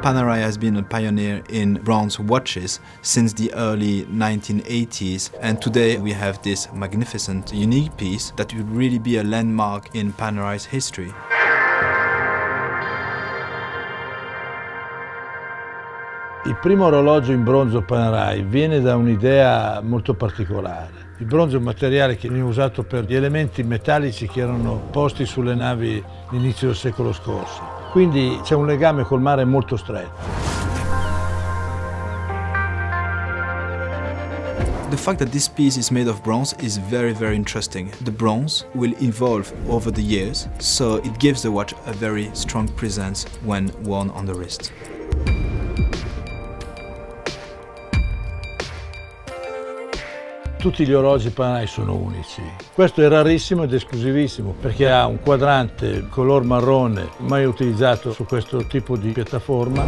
Panerai has been a pioneer in bronze watches since the early 1980s and today we have this magnificent, unique piece that will really be a landmark in Panerai's history. Il primo orologio in bronzo Panerai viene da un'idea molto particolare. Il bronzo è un materiale che viene usato per gli elementi metallici che erano posti sulle navi all'inizio del secolo scorso. Quindi c'è un legame col mare molto stretto. The fact that this piece is made of bronze is very very interesting. The bronze will evolve over the years, so it gives the watch a very strong presence when worn on the wrist. Tutti gli orologi Panerai sono unici. Questo è rarissimo ed esclusivissimo perché ha un quadrante color marrone mai utilizzato su questo tipo di piattaforma.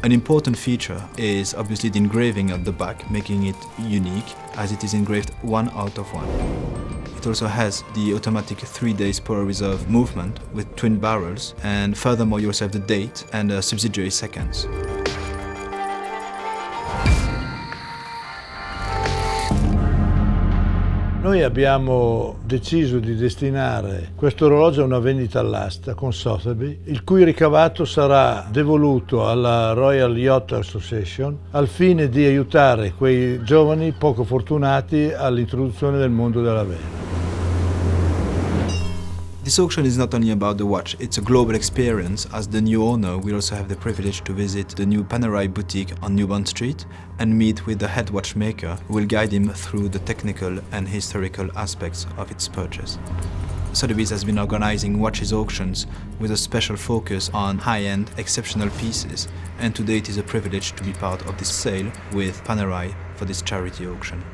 An important feature is obviously the engraving at the back, making it unique as it is engraved one out of one. It also has the automatic 3 days power reserve movement with twin barrels and furthermore you also have the date and uh, subsidiary seconds. Noi abbiamo deciso di destinare questo orologio a una vendita all'asta con Sotheby, il cui ricavato sarà devoluto alla Royal Yacht Association al fine di aiutare quei giovani poco fortunati all'introduzione del mondo della vela. This auction is not only about the watch, it's a global experience as the new owner will also have the privilege to visit the new Panerai boutique on New Bond Street and meet with the head watchmaker who will guide him through the technical and historical aspects of its purchase. Sotheby's has been organizing watches auctions with a special focus on high-end, exceptional pieces, and today it is a privilege to be part of this sale with Panerai for this charity auction.